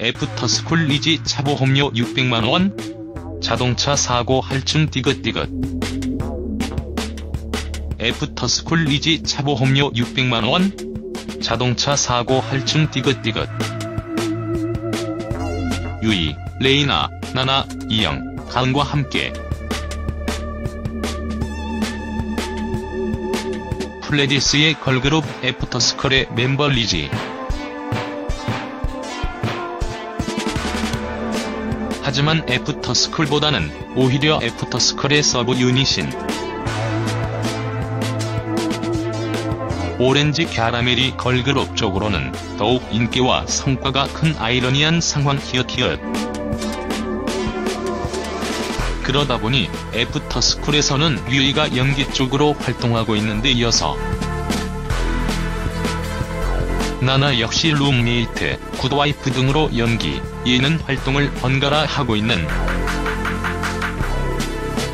애프터스쿨 리지 차보험료 600만원? 자동차 사고 할증 디귿디귿 애프터스쿨 리지 차보험료 600만원? 자동차 사고 할증 디귿디귿 유이, 레이나, 나나, 이영, 가은과 함께 플레디스의 걸그룹 애프터스쿨의 멤버 리지 하지만 애프터스쿨보다는 오히려 애프터스쿨의 서브 유닛인 오렌지 캐러멜이 걸그룹 쪽으로는 더욱 인기와 성과가 큰 아이러니한 상황 히읗히읗 그러다 보니 애프터스쿨에서는 유이가 연기 쪽으로 활동하고 있는데 이어서 나나 역시 룸메이트, 굿와이프 등으로 연기, 예능 활동을 번갈아 하고 있는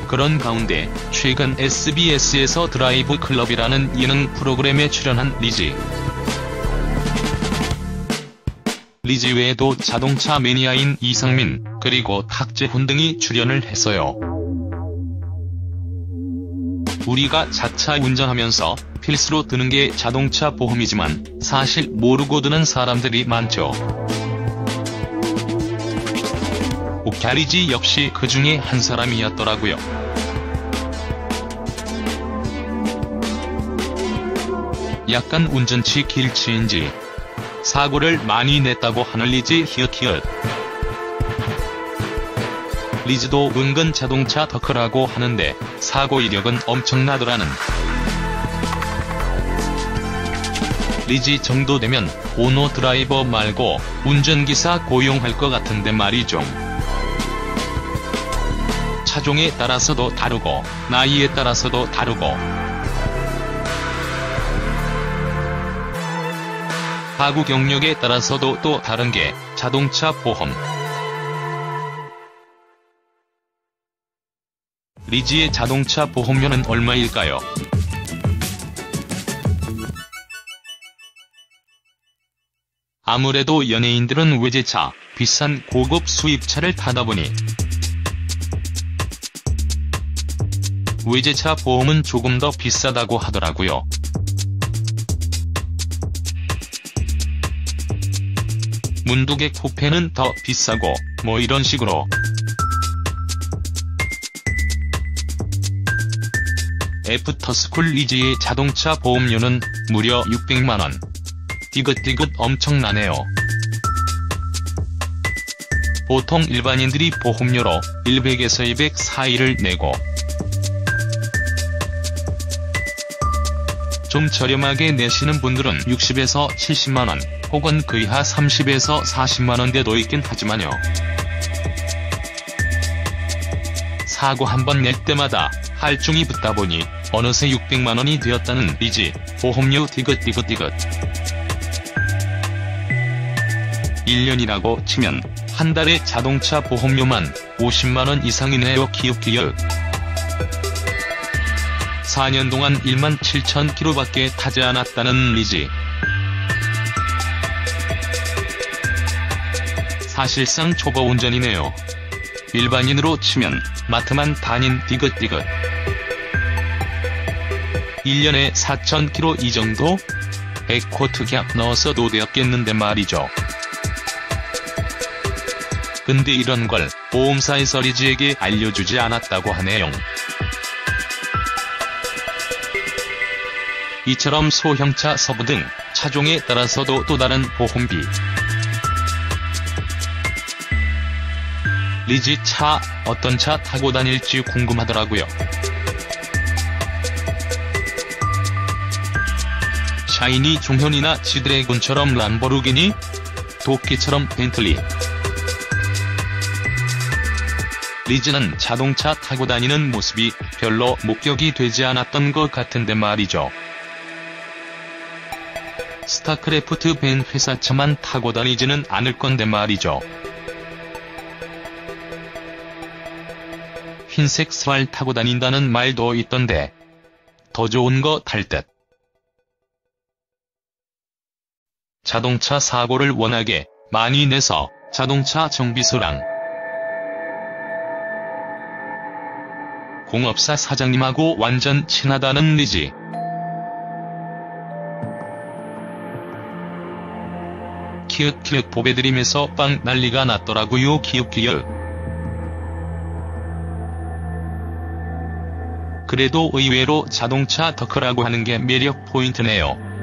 그런 가운데 최근 SBS에서 드라이브 클럽이라는 예능 프로그램에 출연한 리지. 리지 외에도 자동차 매니아인 이상민, 그리고 탁재훈 등이 출연을 했어요. 우리가 자차 운전하면서 필수로 드는 게 자동차 보험이지만 사실 모르고 드는 사람들이 많죠. 오캐리지 역시 그 중에 한 사람이었더라고요. 약간 운전치 길치인지 사고를 많이 냈다고 하는 리지 히읗히읗. 리즈도 은근 자동차 덕후라고 하는데 사고 이력은 엄청나더라는. 리지 정도 되면 오너 드라이버 말고 운전기사 고용할 것 같은데 말이죠. 차종에 따라서도 다르고 나이에 따라서도 다르고 가구 경력에 따라서도 또 다른 게 자동차 보험. 리지의 자동차 보험료는 얼마일까요? 아무래도 연예인들은 외제차, 비싼 고급 수입차를 타다 보니 외제차 보험은 조금 더 비싸다고 하더라고요. 문두개 쿠페는 더 비싸고 뭐 이런 식으로 애프터스쿨 리지의 자동차 보험료는 무려 600만원. 디귿디귿 엄청나네요. 보통 일반인들이 보험료로 100에서 200 사이를 내고 좀 저렴하게 내시는 분들은 60에서 70만원 혹은 그 이하 30에서 40만원대도 있긴 하지만요. 사고 한 번 낼 때마다 할증이 붙다 보니 어느새 600만원이 되었다는 리지, 보험료 디귿디귿디귿. 1년이라고 치면 한 달에 자동차 보험료만 50만원 이상이네요 기웃기웃. 4년 동안 1만 7천 킬로밖에 타지 않았다는 리지. 사실상 초보 운전이네요. 일반인으로 치면 마트만 다닌 디귿디귿. 1년에 4,000km 이 정도? 에코특약 넣어서 도 되었겠는데 말이죠. 근데 이런 걸 보험사에서 리지에게 알려주지 않았다고 하네요. 이처럼 소형차 서부 등 차종에 따라서도 또 다른 보험비. 리지 차 어떤 차 타고 다닐지 궁금하더라고요. 샤이니 종현이나 지드래곤처럼 람보르기니? 도끼처럼 벤틀리. 리지는 자동차 타고 다니는 모습이 별로 목격이 되지 않았던 것 같은데 말이죠. 스타크래프트 밴 회사차만 타고 다니지는 않을 건데 말이죠. 흰색 스왈 타고 다닌다는 말도 있던데 더 좋은 거 탈 듯. 자동차 사고를 워낙에 많이 내서 자동차 정비소랑 공업사 사장님하고 완전 친하다는 리지. 키읔키읔 보배드림에서 빵 난리가 났더라고요 키읔키읔. 그래도 의외로 자동차 덕후라고 하는 게 매력 포인트네요.